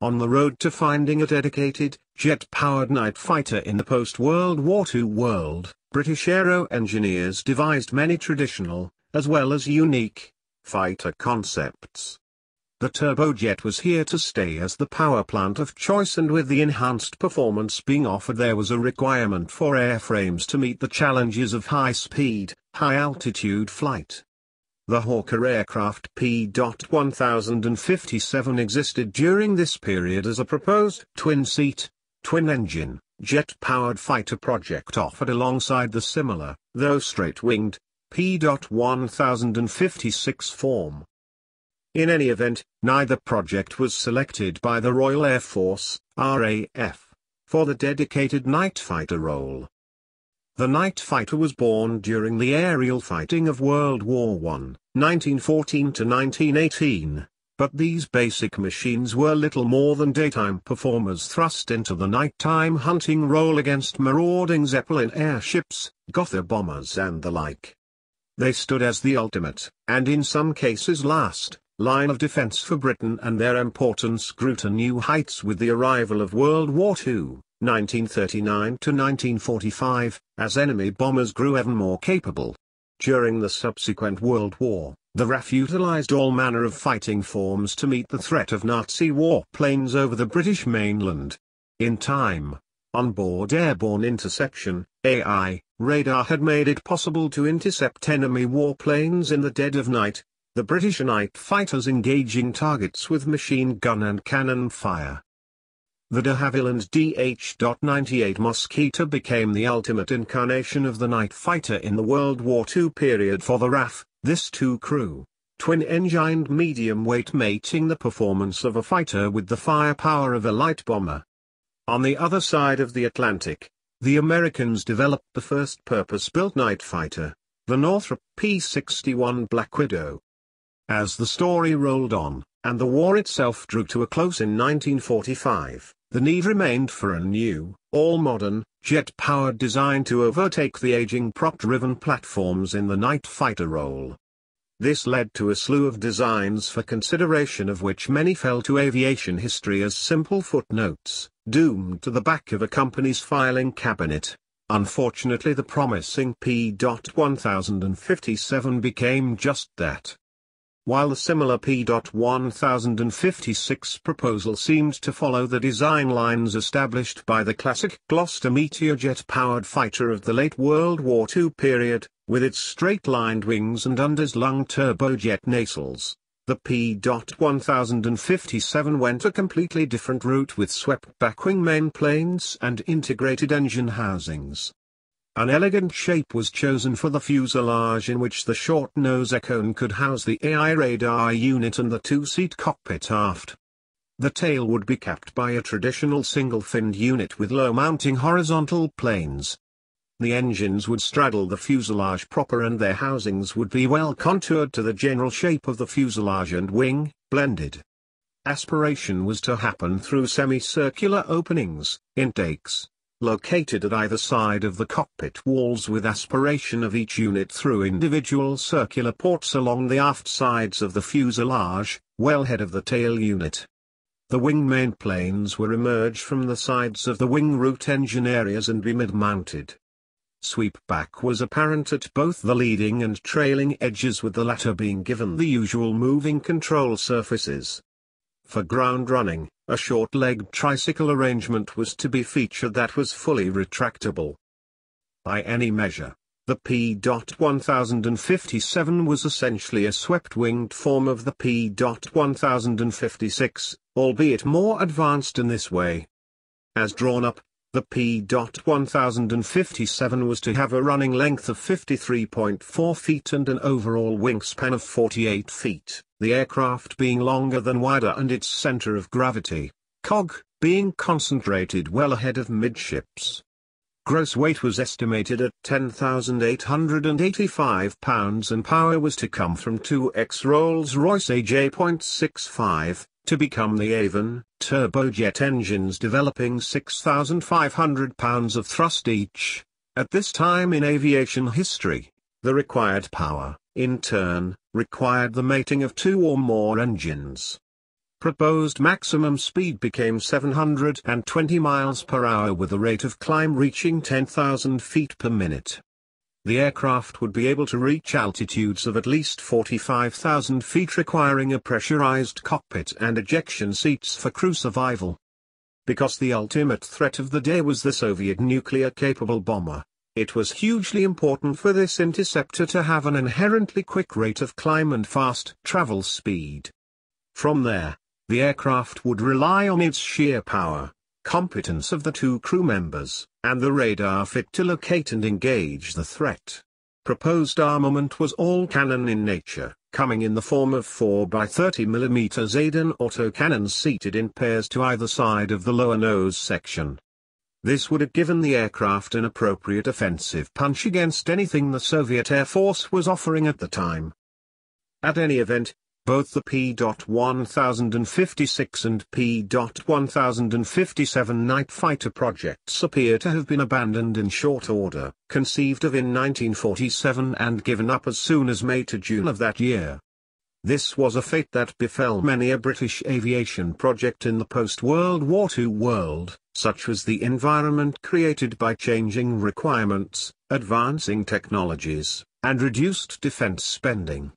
on the road to finding a dedicated, jet-powered night fighter in the post-World War II world, British aero engineers devised many traditional, as well as unique, fighter concepts. The turbojet was here to stay as the power plant of choice and with the enhanced performance being offered there was a requirement for airframes to meet the challenges of high-speed, high-altitude flight. The Hawker aircraft P.1057 existed during this period as a proposed twin-seat, twin-engine, jet-powered fighter project offered alongside the similar, though straight-winged, P.1056 form. In any event, neither project was selected by the Royal Air Force, RAF, for the dedicated night fighter role. The night fighter was born during the aerial fighting of World War I, 1914 to 1918, but these basic machines were little more than daytime performers thrust into the nighttime hunting role against marauding Zeppelin airships, Gotha bombers and the like. They stood as the ultimate, and in some cases last, line of defense for Britain and their importance grew to new heights with the arrival of World War II, 1939 to 1945, as enemy bombers grew ever more capable. During the subsequent World War, the RAF utilized all manner of fighting forms to meet the threat of Nazi warplanes over the British mainland. In time, onboard airborne interception, AI, radar had made it possible to intercept enemy warplanes in the dead of night, the British night fighters engaging targets with machine gun and cannon fire. The de Havilland DH.98 Mosquito became the ultimate incarnation of the night fighter in the World War II period for the RAF, this two-crew, twin-engined medium-weight mating the performance of a fighter with the firepower of a light bomber. On the other side of the Atlantic, the Americans developed the first purpose-built night fighter, the Northrop P-61 Black Widow. As the story rolled on, and the war itself drew to a close in 1945, the need remained for a new, all-modern, jet-powered design to overtake the aging prop-driven platforms in the night fighter role. This led to a slew of designs for consideration of which many fell to aviation history as simple footnotes, doomed to the back of a company's filing cabinet. Unfortunately the promising P.1057 became just that while the similar P.1056 proposal seemed to follow the design lines established by the classic Gloster Meteorjet-powered fighter of the late World War II period, with its straight-lined wings and underslung turbojet nacelles. The P.1057 went a completely different route with swept-back wing main planes and integrated engine housings. An elegant shape was chosen for the fuselage in which the short nose cone could house the AI radar unit and the two-seat cockpit aft. The tail would be capped by a traditional single-finned unit with low-mounting horizontal planes. The engines would straddle the fuselage proper and their housings would be well contoured to the general shape of the fuselage and wing, blended. Aspiration was to happen through semicircular openings, intakes, located at either side of the cockpit walls with aspiration of each unit through individual circular ports along the aft sides of the fuselage, well head of the tail unit. The wing main planes were emerged from the sides of the wing root engine areas and be mid-mounted. Sweep back was apparent at both the leading and trailing edges with the latter being given the usual moving control surfaces. For ground running, a short-legged tricycle arrangement was to be featured that was fully retractable. By any measure, the P.1057 was essentially a swept-winged form of the P.1056, albeit more advanced in this way. As drawn up, the P.1057 was to have a running length of 53.4 feet and an overall wingspan of 48 feet, the aircraft being longer than wider and its center of gravity, COG, being concentrated well ahead of midships. Gross weight was estimated at 10,885 pounds and power was to come from two X Rolls-Royce AJ.65, to become the Avon turbojet engines developing 6,500 pounds of thrust each. At this time in aviation history, the required power, in turn, required the mating of two or more engines. proposed maximum speed became 720 miles per hour with a rate of climb reaching 10,000 feet per minute. The aircraft would be able to reach altitudes of at least 45,000 feet requiring a pressurized cockpit and ejection seats for crew survival. Because the ultimate threat of the day was the Soviet nuclear-capable bomber, it was hugely important for this interceptor to have an inherently quick rate of climb and fast travel speed. From there, the aircraft would rely on its sheer power, competence of the two crew members, and the radar fit to locate and engage the threat. Proposed armament was all cannon in nature, coming in the form of 4x30mm Aden autocannons seated in pairs to either side of the lower nose section. This would have given the aircraft an appropriate offensive punch against anything the Soviet Air Force was offering at the time. At any event, both the P.1056 and P.1057 night fighter projects appear to have been abandoned in short order, conceived of in 1947 and given up as soon as May to June of that year. This was a fate that befell many a British aviation project in the post-World War II world, such was the environment created by changing requirements, advancing technologies, and reduced defense spending.